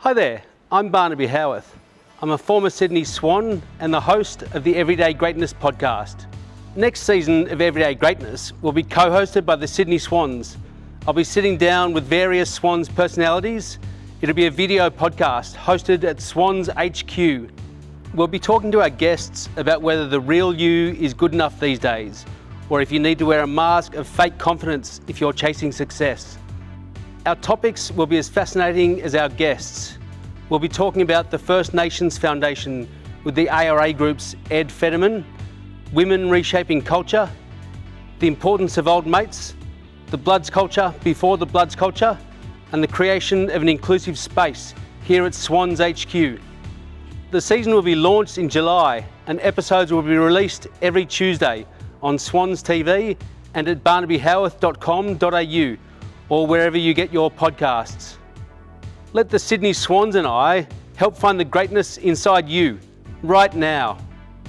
Hi there, I'm Barnaby Howarth. I'm a former Sydney Swan and the host of the Everyday Greatness podcast. Next season of Everyday Greatness will be co-hosted by the Sydney Swans. I'll be sitting down with various Swans personalities. It'll be a video podcast hosted at Swans HQ. We'll be talking to our guests about whether the real you is good enough these days, or if you need to wear a mask of fake confidence if you're chasing success. Our topics will be as fascinating as our guests. We'll be talking about the First Nations Foundation with the ARA Group's Ed Federman, women reshaping culture, the importance of old mates, the Bloods culture before the Bloods culture, and the creation of an inclusive space here at Swans HQ. The season will be launched in July and episodes will be released every Tuesday on Swans TV and at barnabyhowarth.com.au or wherever you get your podcasts. Let the Sydney Swans and I help find the greatness inside you right now.